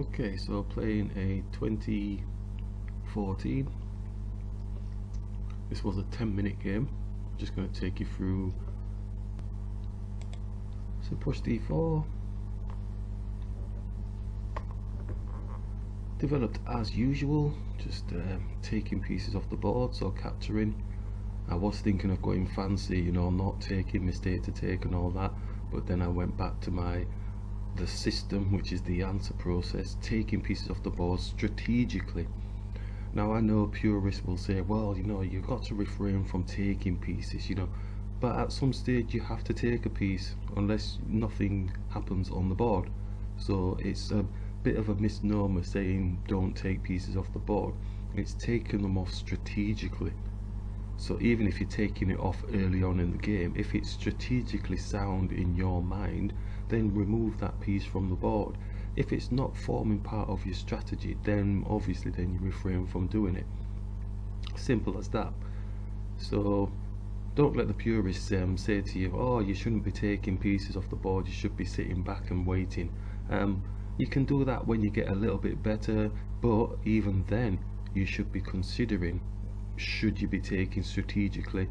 Okay, so playing a 2014. This was a 10 minute game. Just going to take you through. So push d4. Developed as usual, just um, taking pieces off the board, so capturing. I was thinking of going fancy, you know, not taking mistake to take and all that, but then I went back to my the system which is the answer process taking pieces off the board strategically. Now I know purists will say well you know you've got to refrain from taking pieces you know but at some stage you have to take a piece unless nothing happens on the board. So it's a bit of a misnomer saying don't take pieces off the board. It's taking them off strategically. So even if you're taking it off early on in the game if it's strategically sound in your mind then remove that piece from the board. If it's not forming part of your strategy then obviously then you refrain from doing it. Simple as that. So don't let the purists um, say to you oh you shouldn't be taking pieces off the board you should be sitting back and waiting. Um, you can do that when you get a little bit better but even then you should be considering should you be taking strategically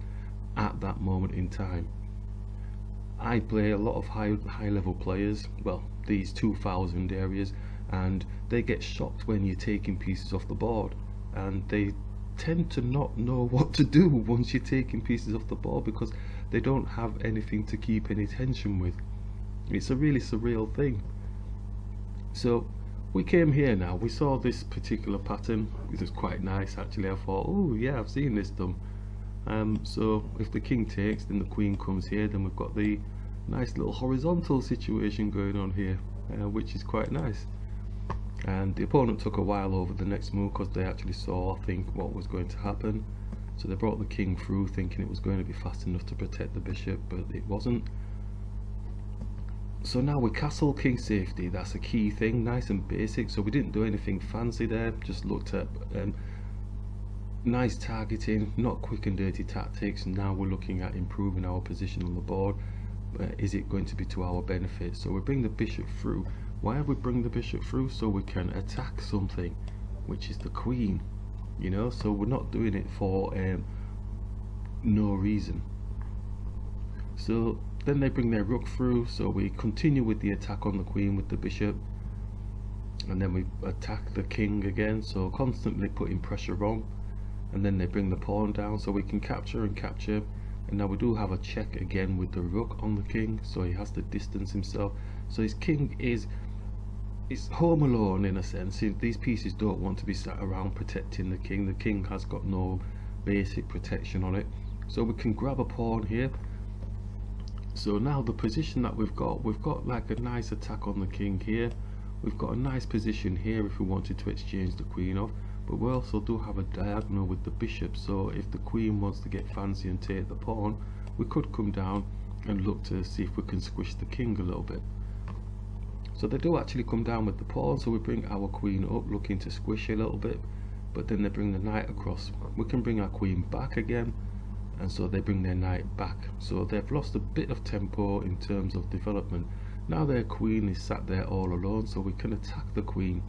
at that moment in time I play a lot of high high level players well these 2000 areas and they get shocked when you're taking pieces off the board and they tend to not know what to do once you're taking pieces off the board because they don't have anything to keep any tension with. It's a really surreal thing. So we came here now. We saw this particular pattern. It was quite nice actually. I thought oh yeah I've seen this done um, so if the king takes then the queen comes here then we've got the nice little horizontal situation going on here uh, which is quite nice. And the opponent took a while over the next move because they actually saw I think what was going to happen. So they brought the king through thinking it was going to be fast enough to protect the bishop but it wasn't. So now with castle king safety. That's a key thing nice and basic. So we didn't do anything fancy there just looked at um, nice targeting not quick and dirty tactics. Now we're looking at improving our position on the board. Uh, is it going to be to our benefit? So we bring the bishop through. Why have we bring the bishop through? So we can attack something which is the queen you know? So we're not doing it for um, no reason. So then they bring their rook through. So we continue with the attack on the queen with the bishop. And then we attack the king again. So constantly putting pressure on and then they bring the pawn down so we can capture and capture. And now we do have a check again with the rook on the king so he has to distance himself. So his king is is home alone in a sense. These pieces don't want to be sat around protecting the king. The king has got no basic protection on it. So we can grab a pawn here. So now the position that we've got we've got like a nice attack on the king here. We've got a nice position here if we wanted to exchange the queen off but we also do have a diagonal with the bishop so if the queen wants to get fancy and take the pawn we could come down and look to see if we can squish the king a little bit. So they do actually come down with the pawn so we bring our queen up looking to squish a little bit but then they bring the knight across. We can bring our queen back again and so they bring their knight back. So they've lost a bit of tempo in terms of development. Now their queen is sat there all alone so we can attack the queen.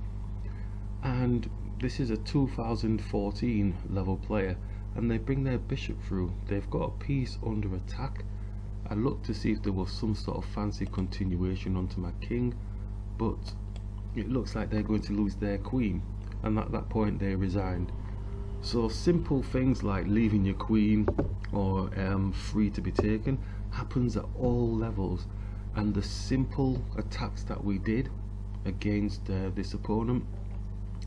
And this is a 2014 level player and they bring their bishop through. They've got a piece under attack. I looked to see if there was some sort of fancy continuation onto my king but it looks like they're going to lose their queen and at that point they resigned. So simple things like leaving your queen or um, free to be taken happens at all levels and the simple attacks that we did against uh, this opponent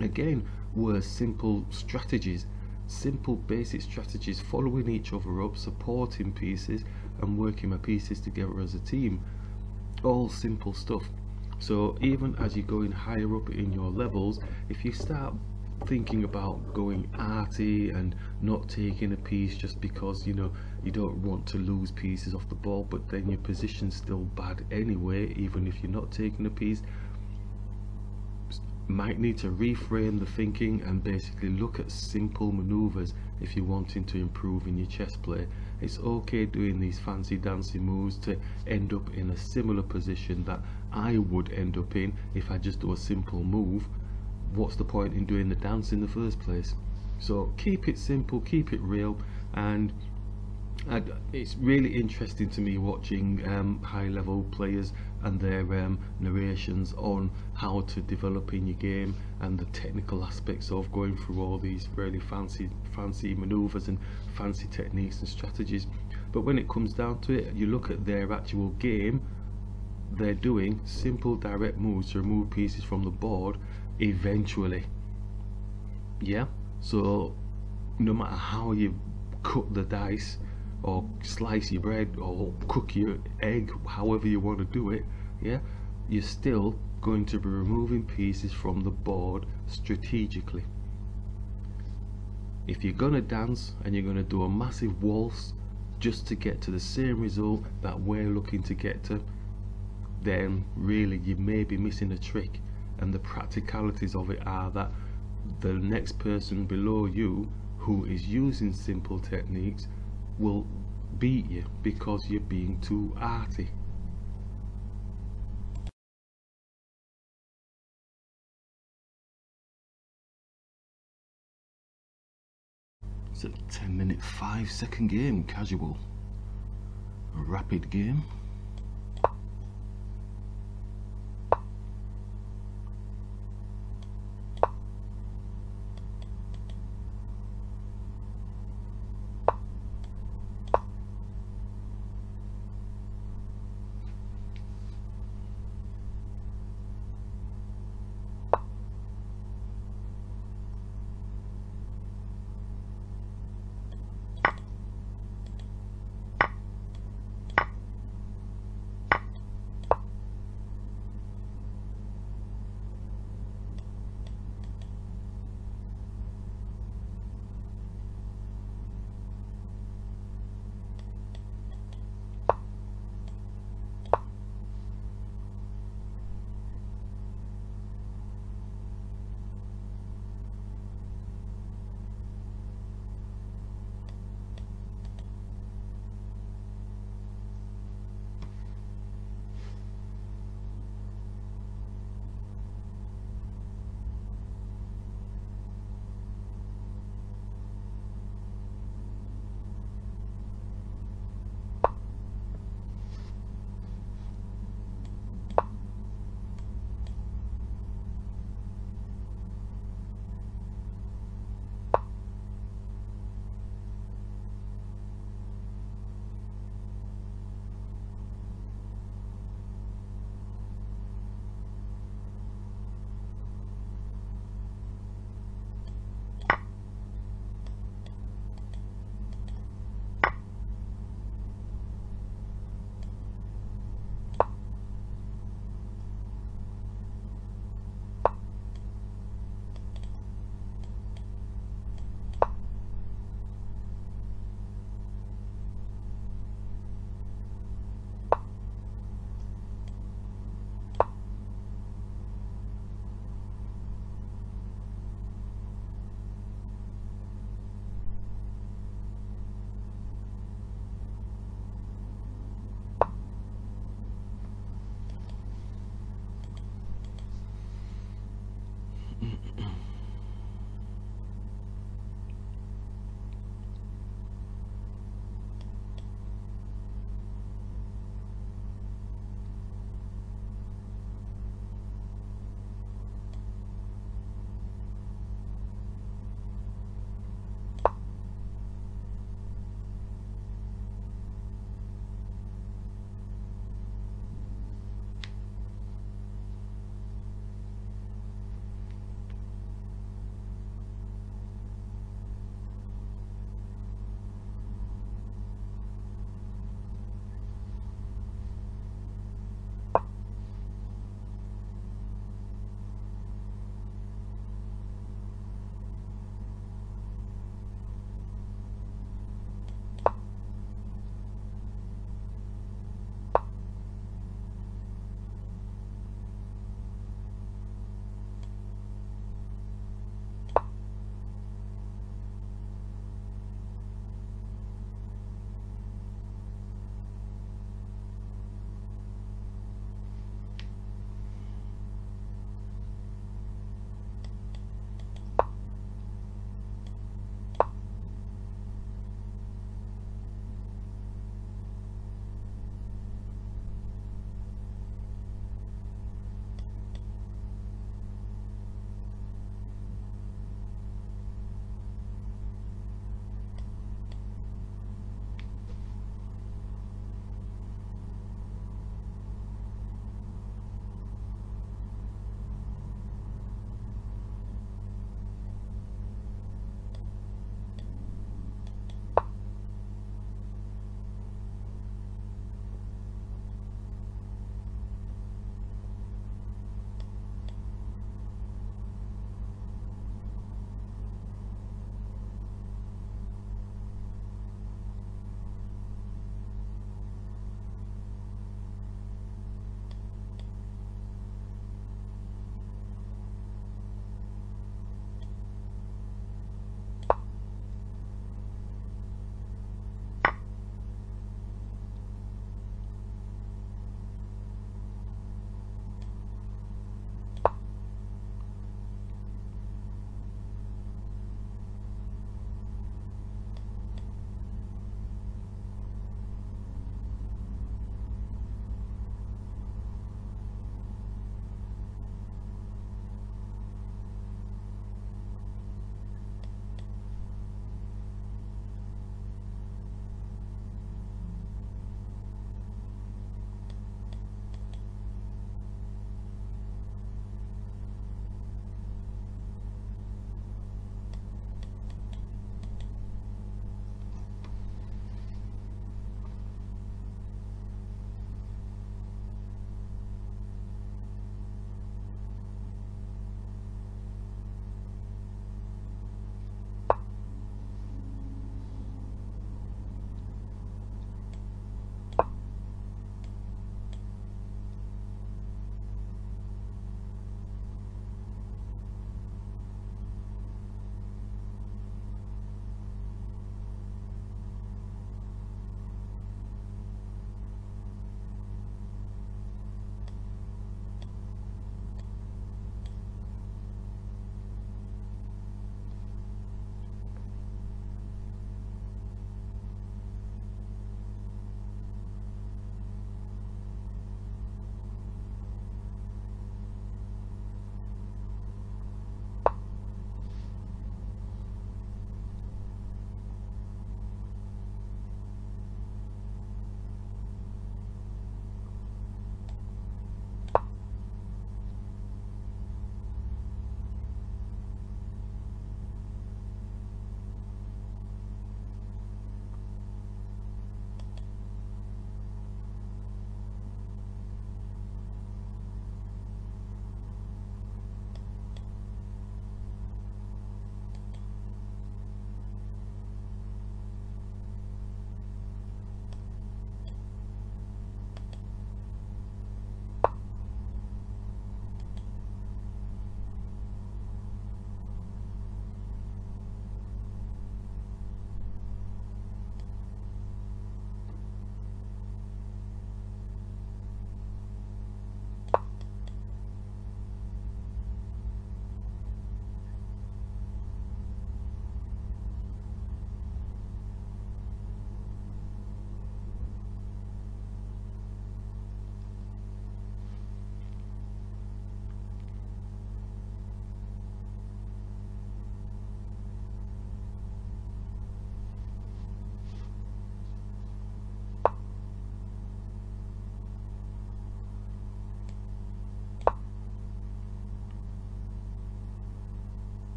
again were simple strategies simple basic strategies following each other up supporting pieces and working my pieces together as a team. All simple stuff. So even as you're going higher up in your levels if you start thinking about going arty and not taking a piece just because you know you don't want to lose pieces off the ball but then your position's still bad anyway even if you're not taking a piece might need to reframe the thinking and basically look at simple maneuvers if you're wanting to improve in your chess play. It's okay doing these fancy dancy moves to end up in a similar position that I would end up in if I just do a simple move. What's the point in doing the dance in the first place? So keep it simple, keep it real and and it's really interesting to me watching um, high level players and their um, narrations on how to develop in your game and the technical aspects of going through all these really fancy fancy maneuvers and fancy techniques and strategies. But when it comes down to it you look at their actual game they're doing simple direct moves to remove pieces from the board eventually. Yeah? So no matter how you cut the dice or slice your bread or cook your egg however you want to do it yeah you're still going to be removing pieces from the board strategically. If you're gonna dance and you're gonna do a massive waltz just to get to the same result that we're looking to get to then really you may be missing a trick and the practicalities of it are that the next person below you who is using simple techniques will beat you because you're being too arty. It's a 10 minute 5 second game, casual. A rapid game.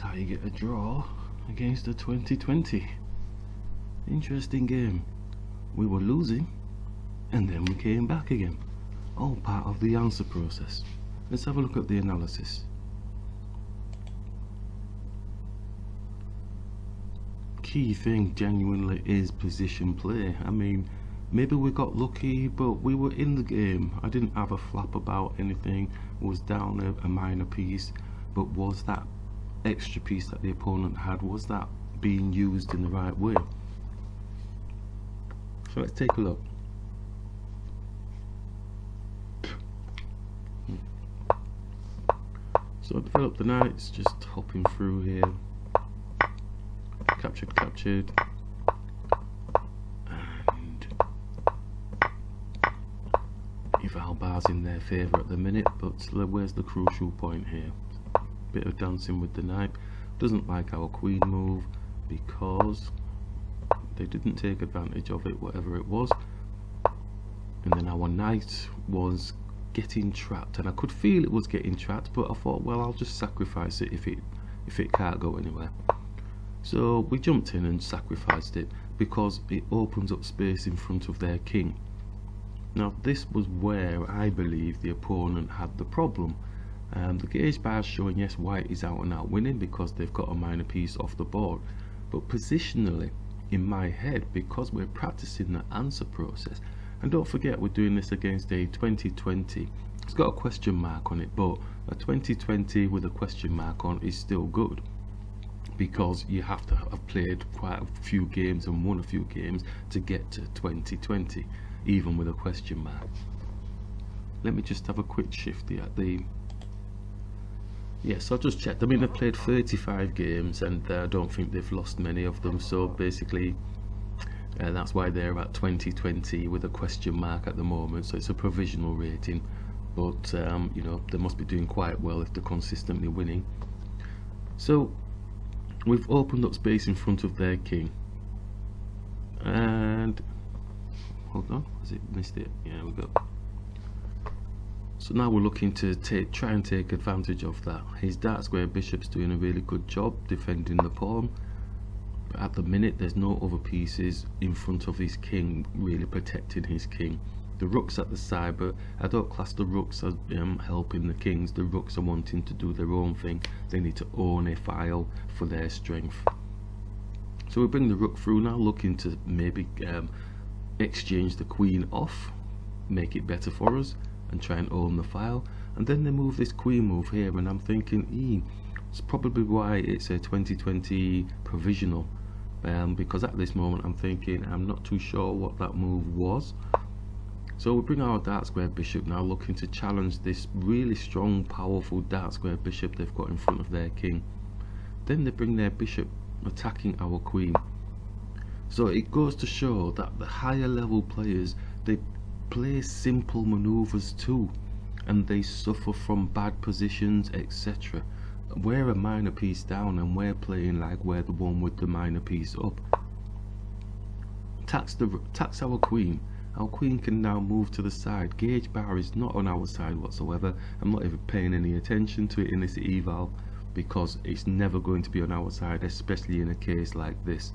How you get a draw against the 2020 interesting game. We were losing and then we came back again. All part of the answer process. Let's have a look at the analysis. Key thing genuinely is position play. I mean maybe we got lucky but we were in the game. I didn't have a flap about anything. Was down a, a minor piece but was that extra piece that the opponent had was that being used in the right way? So let's take a look. So develop the knights just hopping through here. Captured captured. And eval bars in their favour at the minute but where's the crucial point here bit of dancing with the knight doesn't like our queen move because they didn't take advantage of it whatever it was. And then our knight was getting trapped and I could feel it was getting trapped but I thought well I'll just sacrifice it if it if it can't go anywhere. So we jumped in and sacrificed it because it opens up space in front of their king. Now this was where I believe the opponent had the problem um, the gauge bar showing yes white is out and out winning because they've got a minor piece off the board. But positionally in my head because we're practicing the answer process and don't forget we're doing this against a 2020 it's got a question mark on it but a 2020 with a question mark on is still good because you have to have played quite a few games and won a few games to get to 2020 even with a question mark. Let me just have a quick shift at the Yes, I just checked. I mean, they've played 35 games and uh, I don't think they've lost many of them. So basically, uh, that's why they're at 2020 with a question mark at the moment. So it's a provisional rating. But, um, you know, they must be doing quite well if they're consistently winning. So we've opened up space in front of their king. And, hold on, has it missed it? Yeah, we go. So now we're looking to take, try and take advantage of that. His dark square bishop's doing a really good job defending the pawn. But at the minute there's no other pieces in front of his king really protecting his king. The rook's at the side but I don't class the rooks as um, helping the kings. The rooks are wanting to do their own thing. They need to own a file for their strength. So we bring the rook through now looking to maybe um, exchange the queen off. Make it better for us and try and own the file. And then they move this queen move here and I'm thinking e it's probably why it's a 2020 provisional. Um, because at this moment I'm thinking I'm not too sure what that move was. So we bring our dark square bishop now looking to challenge this really strong powerful dark square bishop they've got in front of their king. Then they bring their bishop attacking our queen. So it goes to show that the higher level players they play simple maneuvers too and they suffer from bad positions etc we're a minor piece down and we're playing like we're the one with the minor piece up. Tax the tax our queen. Our queen can now move to the side. Gauge bar is not on our side whatsoever. I'm not even paying any attention to it in this eval because it's never going to be on our side especially in a case like this.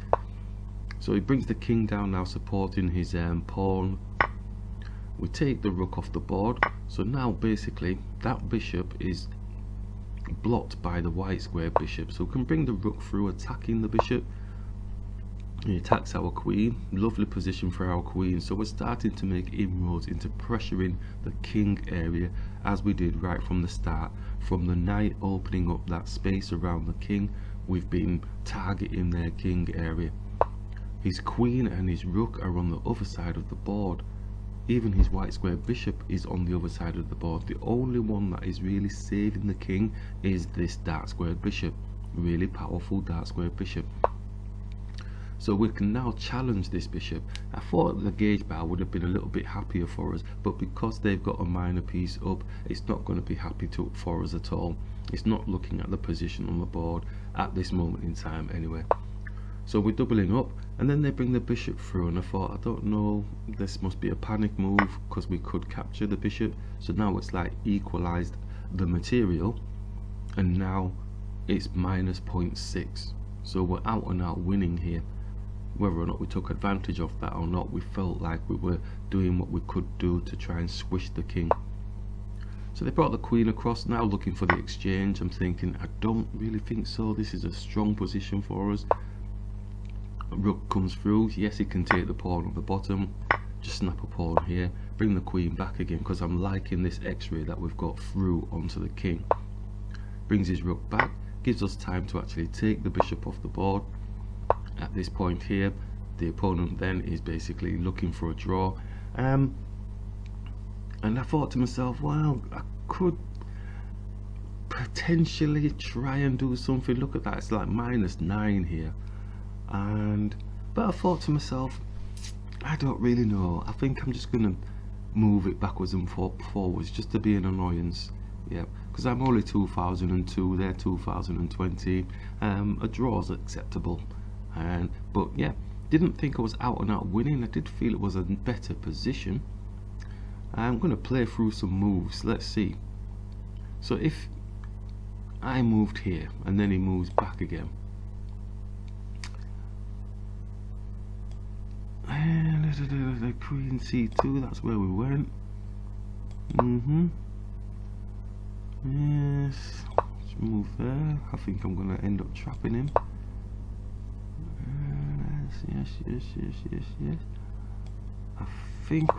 So he brings the king down now supporting his um, pawn we take the rook off the board. So now basically that bishop is blocked by the white square bishop. So we can bring the rook through attacking the bishop. He attacks our queen. Lovely position for our queen. So we're starting to make inroads into pressuring the king area as we did right from the start. From the knight opening up that space around the king we've been targeting their king area. His queen and his rook are on the other side of the board even his white square bishop is on the other side of the board. The only one that is really saving the king is this dark square bishop. Really powerful dark square bishop. So we can now challenge this bishop. I thought the gauge bar would have been a little bit happier for us, but because they've got a minor piece up, it's not going to be happy to, for us at all. It's not looking at the position on the board at this moment in time anyway. So we're doubling up and then they bring the bishop through and I thought I don't know this must be a panic move because we could capture the bishop. So now it's like equalized the material and now it's minus 0.6 so we're out and out winning here. Whether or not we took advantage of that or not we felt like we were doing what we could do to try and squish the king. So they brought the queen across now looking for the exchange. I'm thinking I don't really think so. This is a strong position for us rook comes through. Yes he can take the pawn on the bottom. Just snap a pawn here. Bring the queen back again because I'm liking this x-ray that we've got through onto the king. Brings his rook back. Gives us time to actually take the bishop off the board. At this point here the opponent then is basically looking for a draw. Um, and I thought to myself well I could potentially try and do something. Look at that. It's like minus nine here and but I thought to myself I don't really know. I think I'm just gonna move it backwards and for forwards just to be an annoyance. Yeah because I'm only 2002 they're 2020 um, a draw is acceptable. And but yeah didn't think I was out and out winning. I did feel it was a better position. I'm gonna play through some moves. Let's see. So if I moved here and then he moves back again the queen c2 that's where we went. Mm-hmm. Yes. Let's move there. I think I'm gonna end up trapping him. Yes yes yes yes yes. I think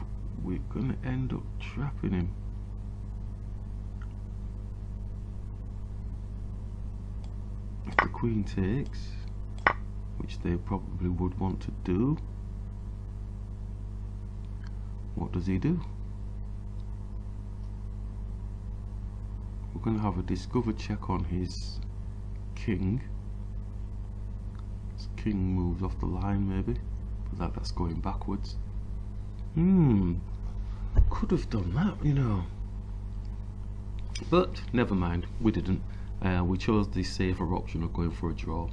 we're gonna end up trapping him. If the queen takes which they probably would want to do what does he do? We're going to have a discover check on his king. His king moves off the line maybe. But that, that's going backwards. Hmm. Could have done that you know. But never mind. We didn't. Uh, we chose the safer option of going for a draw.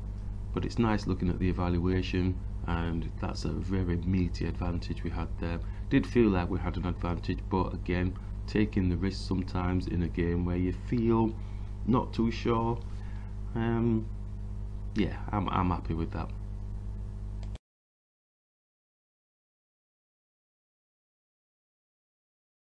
But it's nice looking at the evaluation and that's a very meaty advantage we had there did feel like we had an advantage but again taking the risk sometimes in a game where you feel not too sure um, yeah I'm, I'm happy with that